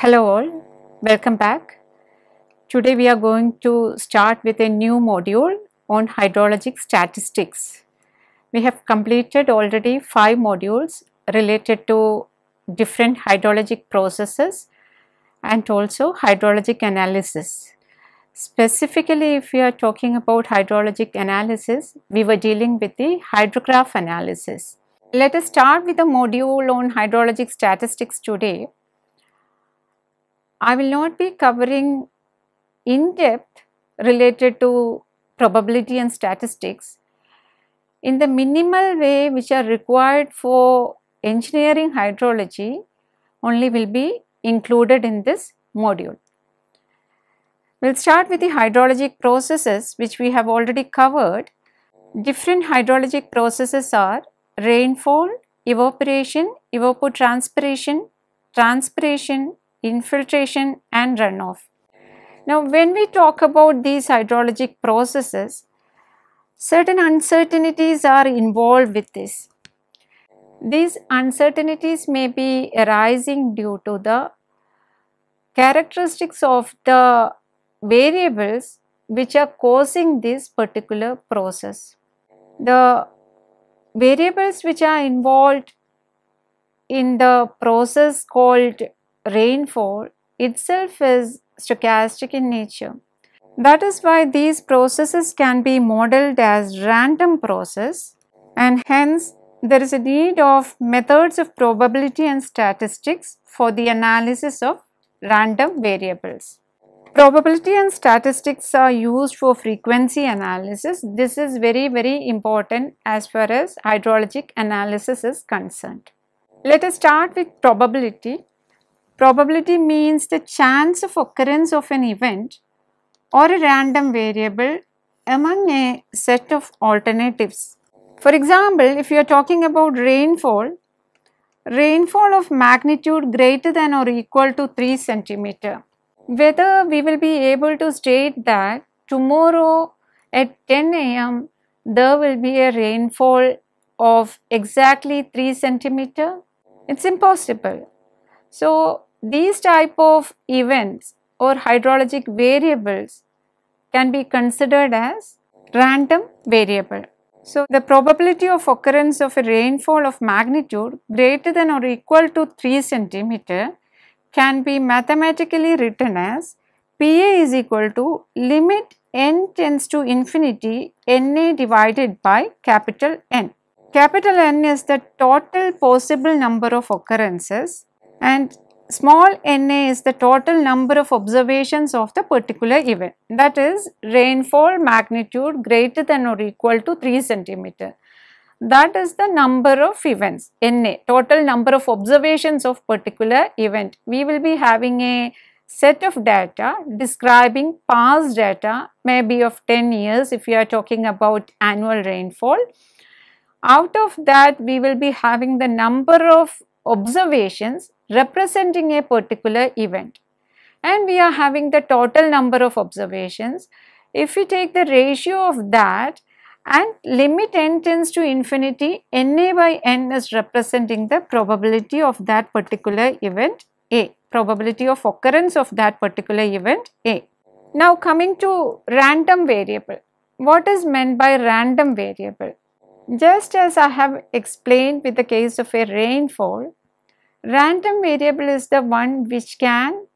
Hello all, welcome back. Today we are going to start with a new module on hydrologic statistics. We have completed already five modules related to different hydrologic processes and also hydrologic analysis. Specifically, if we are talking about hydrologic analysis, we were dealing with the hydrograph analysis. Let us start with the module on hydrologic statistics today. I will not be covering in depth related to probability and statistics in the minimal way which are required for engineering hydrology only will be included in this module. We will start with the hydrologic processes which we have already covered. Different hydrologic processes are rainfall, evaporation, evapotranspiration, transpiration, infiltration and runoff. Now when we talk about these hydrologic processes, certain uncertainties are involved with this. These uncertainties may be arising due to the characteristics of the variables which are causing this particular process. The variables which are involved in the process called rainfall itself is stochastic in nature. That is why these processes can be modeled as random process and hence there is a need of methods of probability and statistics for the analysis of random variables. Probability and statistics are used for frequency analysis. This is very very important as far as hydrologic analysis is concerned. Let us start with probability. Probability means the chance of occurrence of an event or a random variable among a set of alternatives. For example, if you are talking about rainfall, rainfall of magnitude greater than or equal to 3 centimeter. Whether we will be able to state that tomorrow at 10 am there will be a rainfall of exactly 3 centimeter, it's impossible. So, these type of events or hydrologic variables can be considered as random variable. So, the probability of occurrence of a rainfall of magnitude greater than or equal to 3 centimeter can be mathematically written as Pa is equal to limit n tends to infinity Na divided by capital N. Capital N is the total possible number of occurrences and small na is the total number of observations of the particular event that is rainfall magnitude greater than or equal to 3 centimeter. That is the number of events na total number of observations of particular event. We will be having a set of data describing past data maybe of 10 years if you are talking about annual rainfall. Out of that we will be having the number of observations representing a particular event and we are having the total number of observations. If we take the ratio of that and limit n tends to infinity, Na by n is representing the probability of that particular event A, probability of occurrence of that particular event A. Now coming to random variable, what is meant by random variable? Just as I have explained with the case of a rainfall, Random variable is the one which can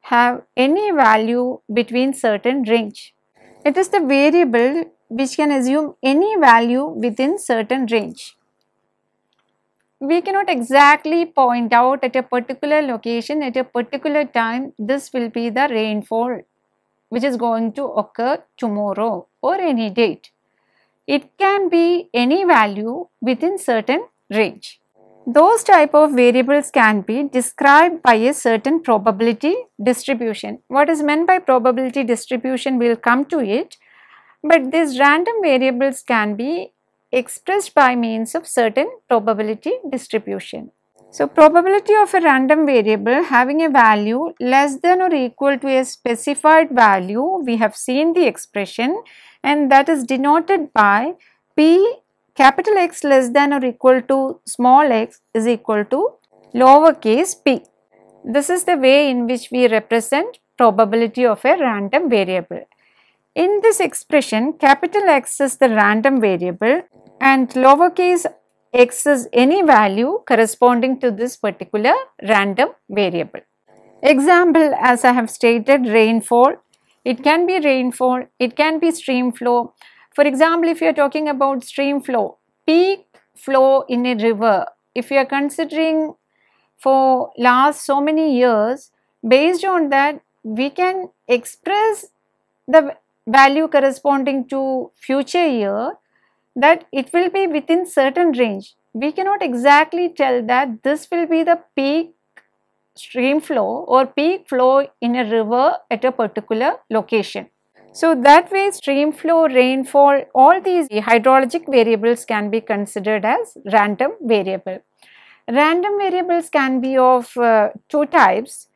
have any value between certain range. It is the variable which can assume any value within certain range. We cannot exactly point out at a particular location at a particular time this will be the rainfall which is going to occur tomorrow or any date. It can be any value within certain range. Those type of variables can be described by a certain probability distribution. What is meant by probability distribution we will come to it, but these random variables can be expressed by means of certain probability distribution. So, probability of a random variable having a value less than or equal to a specified value, we have seen the expression and that is denoted by P capital X less than or equal to small x is equal to lowercase p. This is the way in which we represent probability of a random variable. In this expression, capital X is the random variable and lowercase x is any value corresponding to this particular random variable. Example as I have stated rainfall, it can be rainfall, it can be stream flow. For example, if you are talking about stream flow, peak flow in a river, if you are considering for last so many years, based on that we can express the value corresponding to future year that it will be within certain range. We cannot exactly tell that this will be the peak stream flow or peak flow in a river at a particular location. So that way stream flow, rainfall, all these hydrologic variables can be considered as random variable. Random variables can be of uh, two types,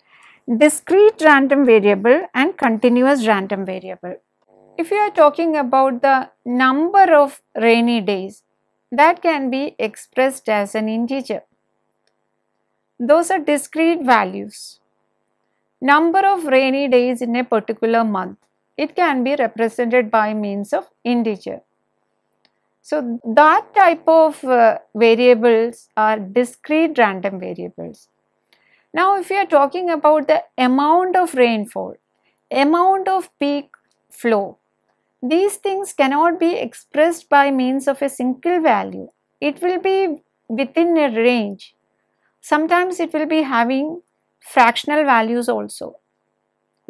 discrete random variable and continuous random variable. If you are talking about the number of rainy days, that can be expressed as an integer. Those are discrete values. Number of rainy days in a particular month, it can be represented by means of integer. So, that type of uh, variables are discrete random variables. Now, if you are talking about the amount of rainfall, amount of peak flow, these things cannot be expressed by means of a single value. It will be within a range. Sometimes it will be having fractional values also.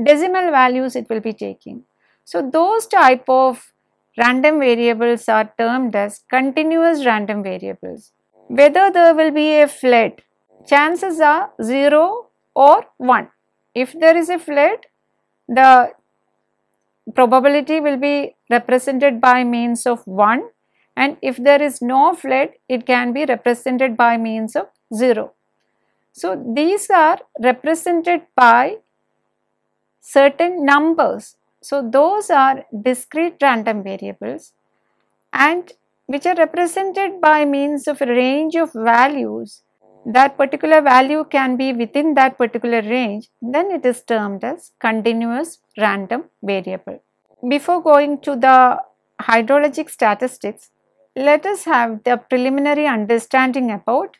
Decimal values it will be taking. So those type of random variables are termed as continuous random variables. Whether there will be a flood, chances are 0 or 1. If there is a flood, the probability will be represented by means of 1 and if there is no flood it can be represented by means of 0. So, these are represented by certain numbers. So, those are discrete random variables and which are represented by means of a range of values that particular value can be within that particular range, then it is termed as continuous random variable. Before going to the hydrologic statistics, let us have the preliminary understanding about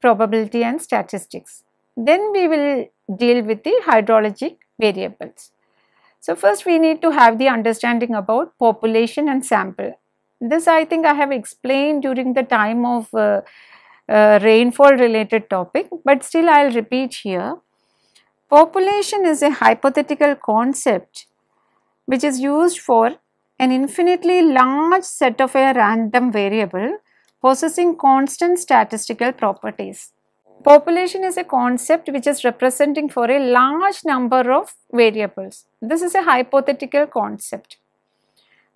probability and statistics. Then we will deal with the hydrologic variables. So first we need to have the understanding about population and sample. This I think I have explained during the time of uh, uh, rainfall related topic but still I will repeat here. Population is a hypothetical concept which is used for an infinitely large set of a random variable possessing constant statistical properties. Population is a concept which is representing for a large number of variables. This is a hypothetical concept.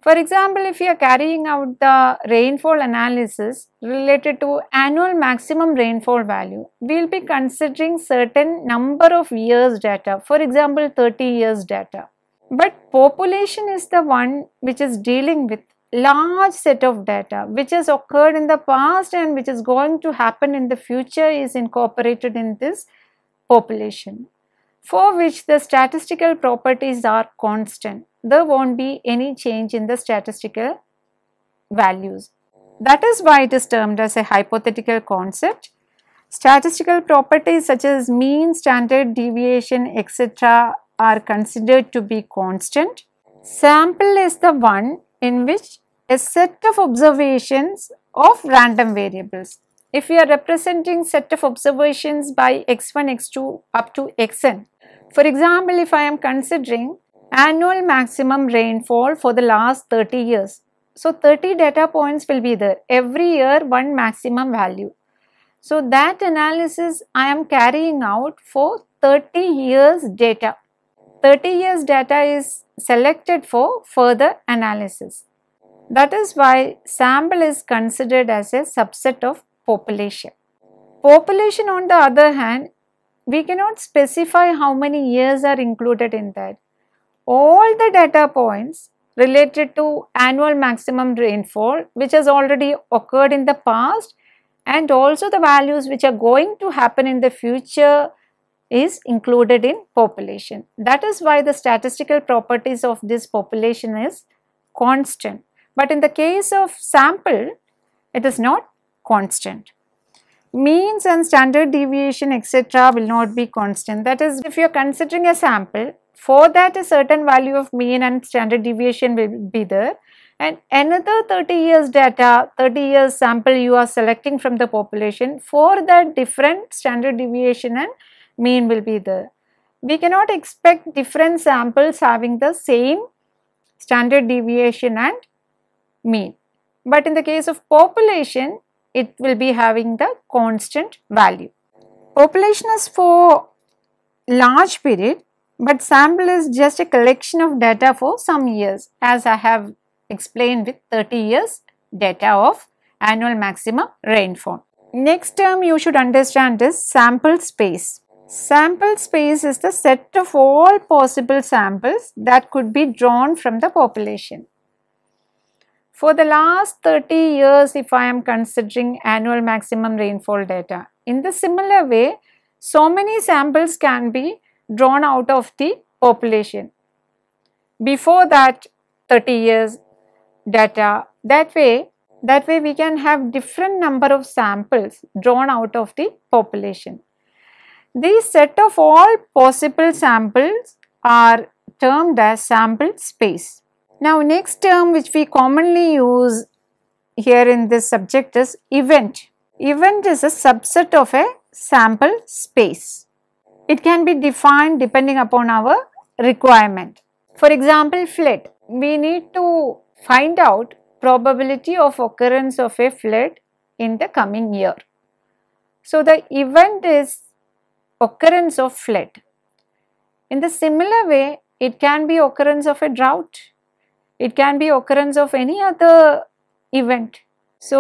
For example, if you are carrying out the rainfall analysis related to annual maximum rainfall value, we will be considering certain number of years data, for example 30 years data. But population is the one which is dealing with large set of data which has occurred in the past and which is going to happen in the future is incorporated in this population for which the statistical properties are constant there won't be any change in the statistical values. That is why it is termed as a hypothetical concept. Statistical properties such as mean, standard deviation, etc. are considered to be constant. Sample is the one in which a set of observations of random variables. If we are representing set of observations by x1, x2 up to xn, for example, if I am considering annual maximum rainfall for the last 30 years. So 30 data points will be there. Every year one maximum value. So that analysis I am carrying out for 30 years data. 30 years data is selected for further analysis. That is why sample is considered as a subset of population. Population on the other hand, we cannot specify how many years are included in that all the data points related to annual maximum rainfall which has already occurred in the past and also the values which are going to happen in the future is included in population. That is why the statistical properties of this population is constant. But in the case of sample, it is not constant. Means and standard deviation etc. will not be constant. That is, if you are considering a sample, for that a certain value of mean and standard deviation will be there and another 30 years data, 30 years sample you are selecting from the population for that different standard deviation and mean will be there. We cannot expect different samples having the same standard deviation and mean. But in the case of population, it will be having the constant value. Population is for large period, but sample is just a collection of data for some years as I have explained with 30 years data of annual maximum rainfall. Next term you should understand is sample space. Sample space is the set of all possible samples that could be drawn from the population. For the last 30 years if I am considering annual maximum rainfall data, in the similar way so many samples can be drawn out of the population. Before that 30 years data, that way that way we can have different number of samples drawn out of the population. These set of all possible samples are termed as sample space. Now next term which we commonly use here in this subject is event. Event is a subset of a sample space. It can be defined depending upon our requirement. For example, flood. We need to find out probability of occurrence of a flood in the coming year. So the event is occurrence of flood. In the similar way, it can be occurrence of a drought. It can be occurrence of any other event. So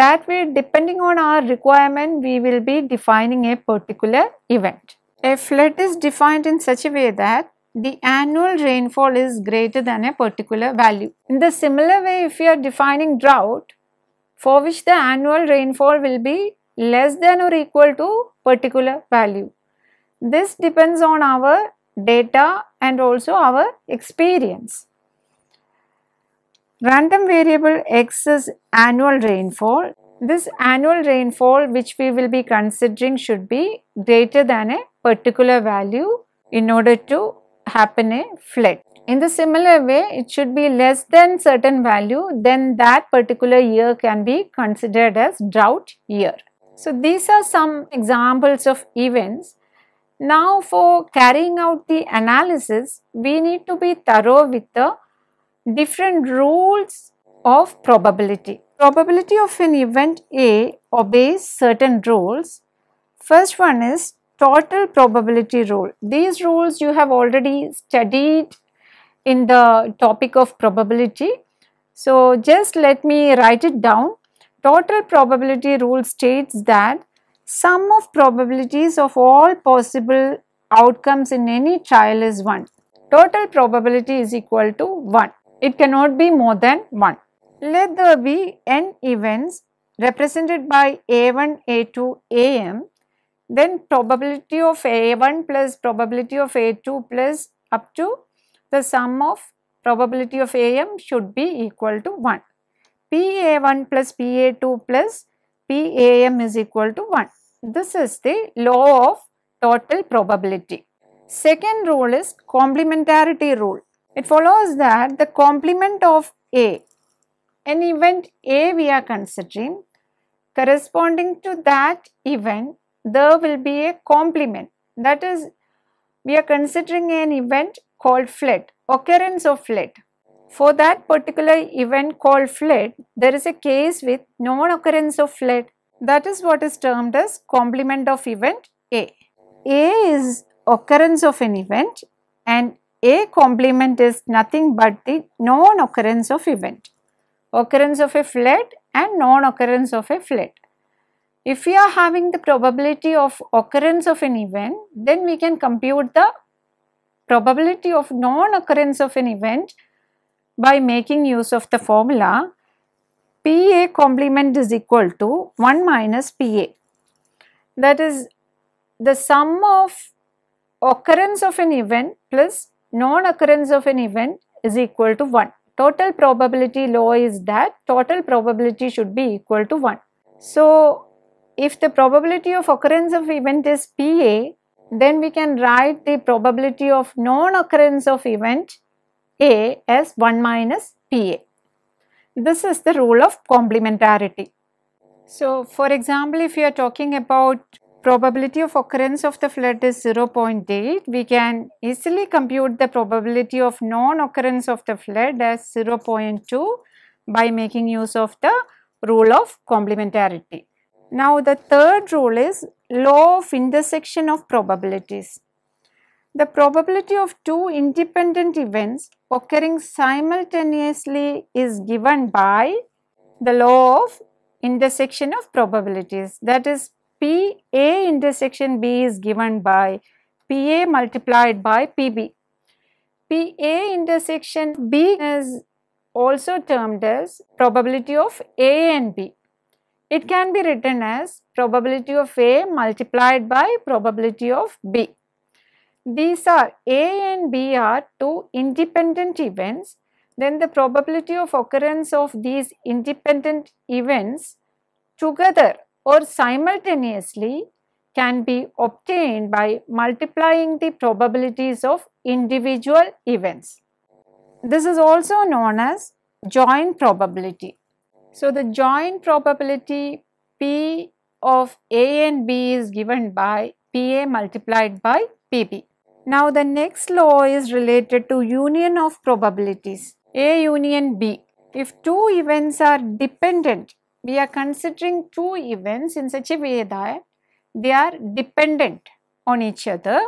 that way depending on our requirement, we will be defining a particular event. A flood is defined in such a way that the annual rainfall is greater than a particular value. In the similar way, if you are defining drought, for which the annual rainfall will be less than or equal to particular value. This depends on our data and also our experience. Random variable x is annual rainfall. This annual rainfall which we will be considering should be greater than a particular value in order to happen a flood. In the similar way, it should be less than certain value, then that particular year can be considered as drought year. So, these are some examples of events now for carrying out the analysis, we need to be thorough with the different rules of probability. Probability of an event A obeys certain rules. First one is total probability rule. These rules you have already studied in the topic of probability. So just let me write it down. Total probability rule states that sum of probabilities of all possible outcomes in any trial is 1. Total probability is equal to 1. It cannot be more than 1. Let there be n events represented by a1, a2, am then probability of a1 plus probability of a2 plus up to the sum of probability of am should be equal to 1. pa1 plus pa2 plus pam is equal to 1. This is the law of total probability. Second rule is complementarity rule. It follows that the complement of A, an event A we are considering, corresponding to that event, there will be a complement. That is, we are considering an event called flood, occurrence of flood. For that particular event called flood, there is a case with non-occurrence of flood that is what is termed as complement of event A. A is occurrence of an event and A complement is nothing but the non-occurrence of event. Occurrence of a flood and non-occurrence of a flood. If we are having the probability of occurrence of an event, then we can compute the probability of non-occurrence of an event by making use of the formula PA complement is equal to 1 minus PA. That is the sum of occurrence of an event plus non-occurrence of an event is equal to 1. Total probability law is that total probability should be equal to 1. So, if the probability of occurrence of event is PA, then we can write the probability of non-occurrence of event A as 1 minus PA. This is the rule of complementarity. So, for example, if you are talking about probability of occurrence of the flood is 0.8, we can easily compute the probability of non-occurrence of the flood as 0.2 by making use of the rule of complementarity. Now, the third rule is law of intersection of probabilities. The probability of two independent events occurring simultaneously is given by the law of intersection of probabilities that is PA intersection B is given by PA multiplied by PB. PA intersection B is also termed as probability of A and B. It can be written as probability of A multiplied by probability of B. These are A and B are two independent events then the probability of occurrence of these independent events together or simultaneously can be obtained by multiplying the probabilities of individual events. This is also known as joint probability. So, the joint probability P of A and B is given by PA multiplied by PB. Now, the next law is related to union of probabilities A union B. If two events are dependent we are considering two events in such a way that they are dependent on each other.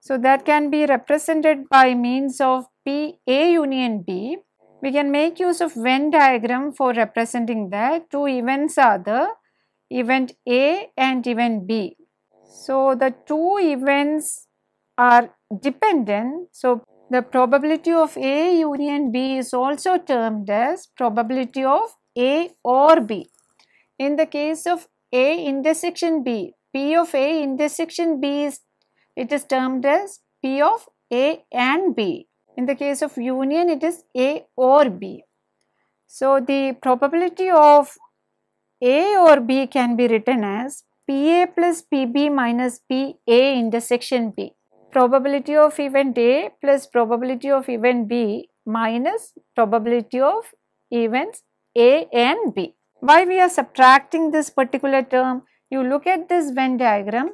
So, that can be represented by means of P A union B. We can make use of Venn diagram for representing that two events are the event A and event B. So, the two events are dependent. So, the probability of A union B is also termed as probability of a or B. In the case of A intersection B, P of A intersection B is it is termed as P of A and B. In the case of union it is A or B. So the probability of A or B can be written as PA plus PB minus PA intersection B. Probability of event A plus probability of event B minus probability of events a and B. Why we are subtracting this particular term? You look at this Venn diagram,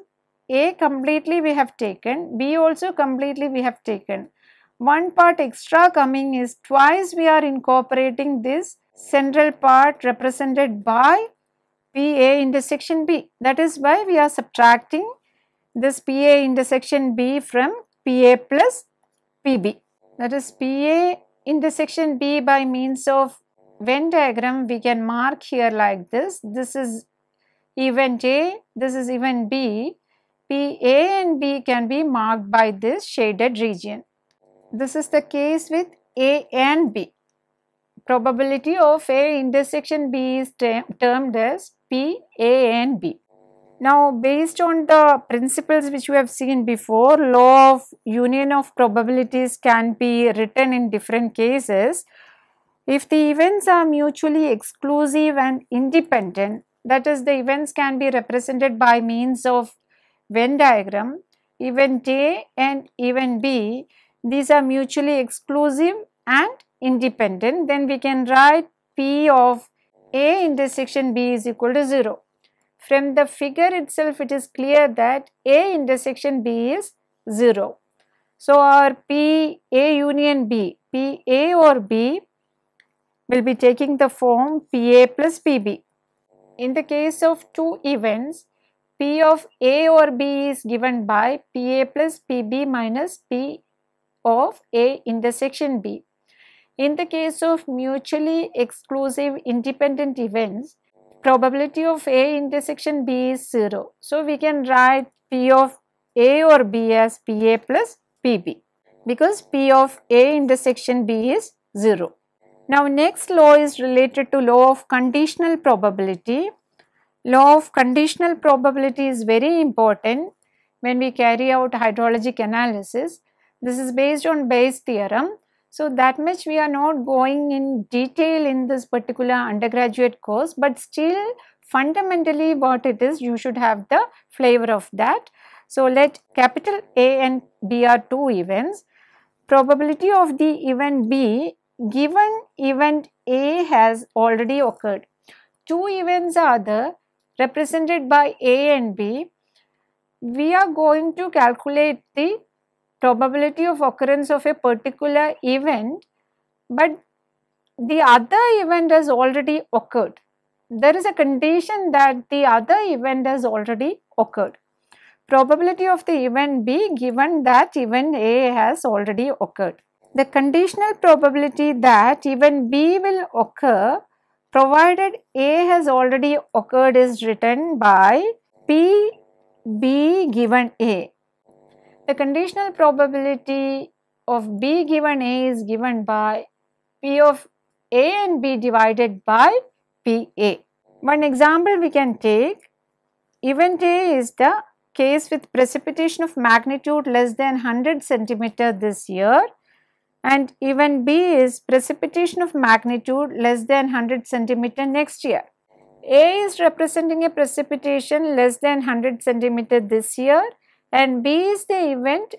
A completely we have taken, B also completely we have taken. One part extra coming is twice we are incorporating this central part represented by PA intersection B. That is why we are subtracting this PA intersection B from PA plus PB. That is PA intersection B by means of Venn diagram we can mark here like this. This is event A, this is event B. P A and B can be marked by this shaded region. This is the case with A and B. Probability of A intersection B is termed as P, A and B. Now, based on the principles which we have seen before, law of union of probabilities can be written in different cases. If the events are mutually exclusive and independent, that is the events can be represented by means of Venn diagram, event A and event B, these are mutually exclusive and independent, then we can write P of A intersection B is equal to 0. From the figure itself, it is clear that A intersection B is 0. So, our P A union B, P A or B will be taking the form PA plus PB. In the case of two events, P of A or B is given by PA plus PB minus P of A intersection B. In the case of mutually exclusive independent events, probability of A intersection B is 0. So, we can write P of A or B as PA plus PB because P of A intersection B is 0. Now next law is related to law of conditional probability. Law of conditional probability is very important. when we carry out hydrologic analysis. This is based on Bayes theorem. So, that much we are not going in detail in this particular undergraduate course, but still fundamentally what it is you should have the flavor of that. So, let capital A and B are two events. Probability of the event B given event A has already occurred. Two events are there represented by A and B. We are going to calculate the probability of occurrence of a particular event, but the other event has already occurred. There is a condition that the other event has already occurred. Probability of the event B given that event A has already occurred. The conditional probability that event B will occur provided A has already occurred is written by P B given A the conditional probability of B given A is given by P of A and B divided by PA. One example we can take, event A is the case with precipitation of magnitude less than 100 centimeter this year and event B is precipitation of magnitude less than 100 centimeter next year. A is representing a precipitation less than 100 centimeter this year and B is the event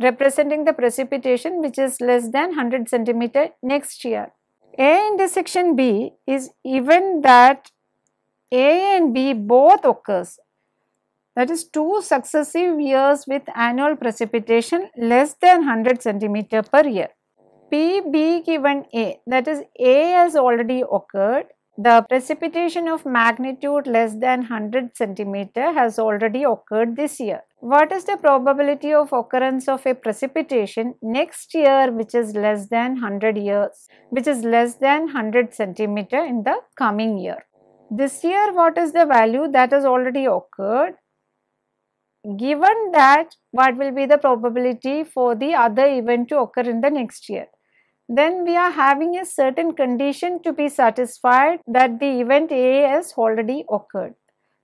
representing the precipitation which is less than 100 centimeter next year. A intersection B is event that A and B both occurs that is two successive years with annual precipitation less than 100 centimeter per year. P B given A that is A has already occurred the precipitation of magnitude less than 100 centimeter has already occurred this year. What is the probability of occurrence of a precipitation next year which is less than 100 years, which is less than 100 centimeter in the coming year? This year what is the value that has already occurred? Given that what will be the probability for the other event to occur in the next year? Then we are having a certain condition to be satisfied that the event A has already occurred.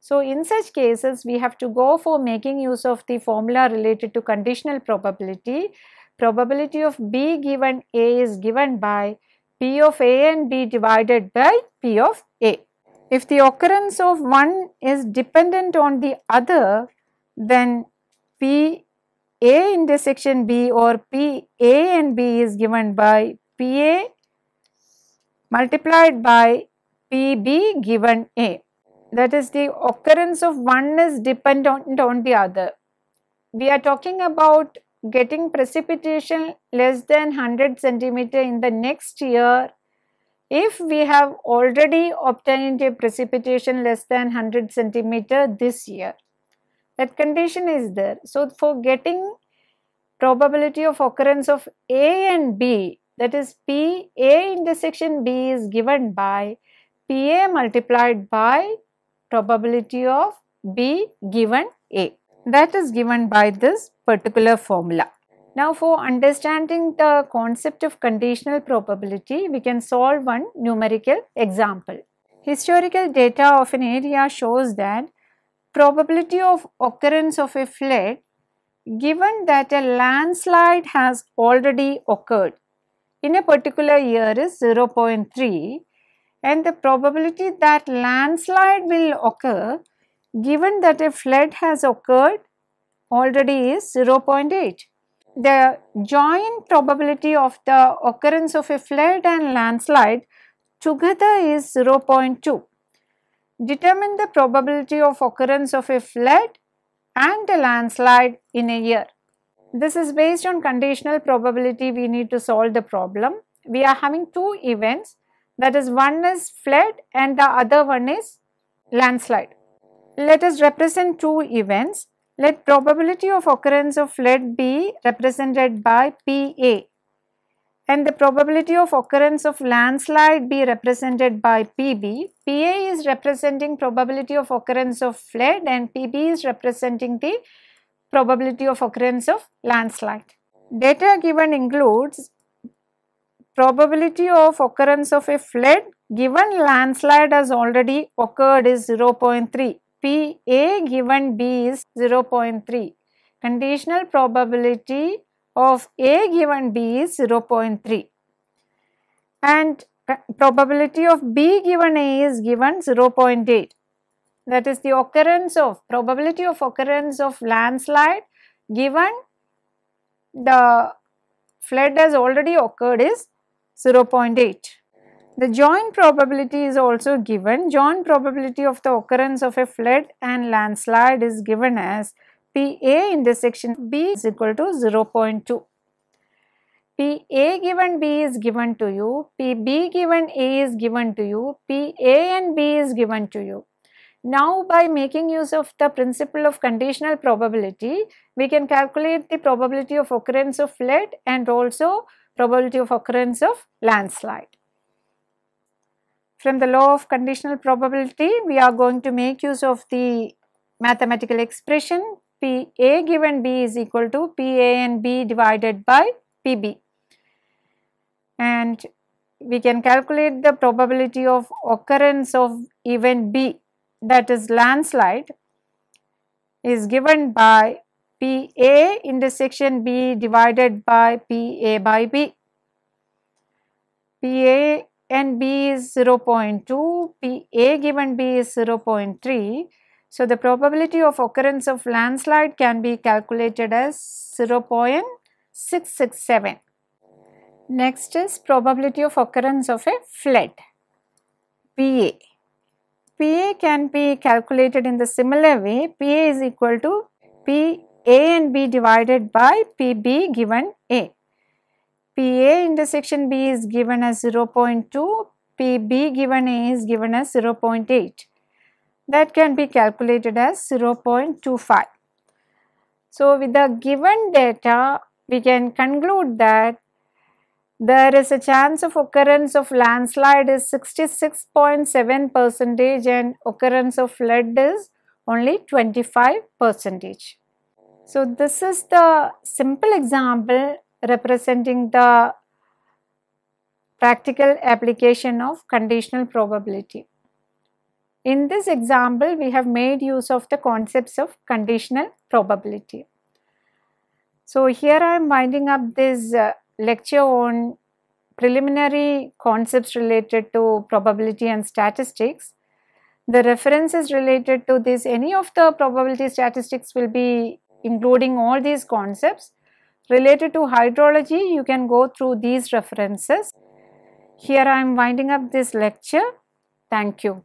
So, in such cases we have to go for making use of the formula related to conditional probability. Probability of B given A is given by P of A and B divided by P of A. If the occurrence of one is dependent on the other, then P a intersection B or P A and B is given by PA multiplied by PB given A. That is the occurrence of one is dependent on the other. We are talking about getting precipitation less than 100 centimeter in the next year if we have already obtained a precipitation less than 100 centimeter this year that condition is there. So, for getting probability of occurrence of A and B that is P A intersection B is given by PA multiplied by probability of B given A that is given by this particular formula. Now for understanding the concept of conditional probability we can solve one numerical example. Historical data of an area shows that probability of occurrence of a flood given that a landslide has already occurred in a particular year is 0.3 and the probability that landslide will occur given that a flood has occurred already is 0.8. The joint probability of the occurrence of a flood and landslide together is 0.2. Determine the probability of occurrence of a flood and a landslide in a year. This is based on conditional probability we need to solve the problem. We are having two events that is one is flood and the other one is landslide. Let us represent two events. Let probability of occurrence of flood be represented by PA and the probability of occurrence of landslide be represented by PB. PA is representing probability of occurrence of flood and PB is representing the probability of occurrence of landslide. Data given includes probability of occurrence of a flood given landslide has already occurred is 0.3 PA given B is 0.3. Conditional probability of A given B is 0.3 and probability of B given A is given 0.8 that is the occurrence of probability of occurrence of landslide given the flood has already occurred is 0.8. The joint probability is also given. Joint probability of the occurrence of a flood and landslide is given as PA intersection B is equal to 0.2. PA given B is given to you, PB given A is given to you, PA and B is given to you. Now by making use of the principle of conditional probability, we can calculate the probability of occurrence of flood and also probability of occurrence of landslide. From the law of conditional probability, we are going to make use of the mathematical expression P A given B is equal to P A and B divided by P B. And we can calculate the probability of occurrence of event B that is landslide is given by PA intersection B divided by PA by B. PA and B is 0.2, PA given B is 0.3. So, the probability of occurrence of landslide can be calculated as 0.667. Next is probability of occurrence of a flood, PA. PA can be calculated in the similar way, PA is equal to PA and B divided by PB given A. PA intersection B is given as 0.2, PB given A is given as 0.8. That can be calculated as 0.25. So, with the given data, we can conclude that there is a chance of occurrence of landslide is 66.7 percentage and occurrence of flood is only 25 percentage. So, this is the simple example representing the practical application of conditional probability. In this example, we have made use of the concepts of conditional probability. So, here I am winding up this uh, lecture on preliminary concepts related to probability and statistics. The references related to this, any of the probability statistics will be including all these concepts. Related to hydrology, you can go through these references. Here I am winding up this lecture. Thank you.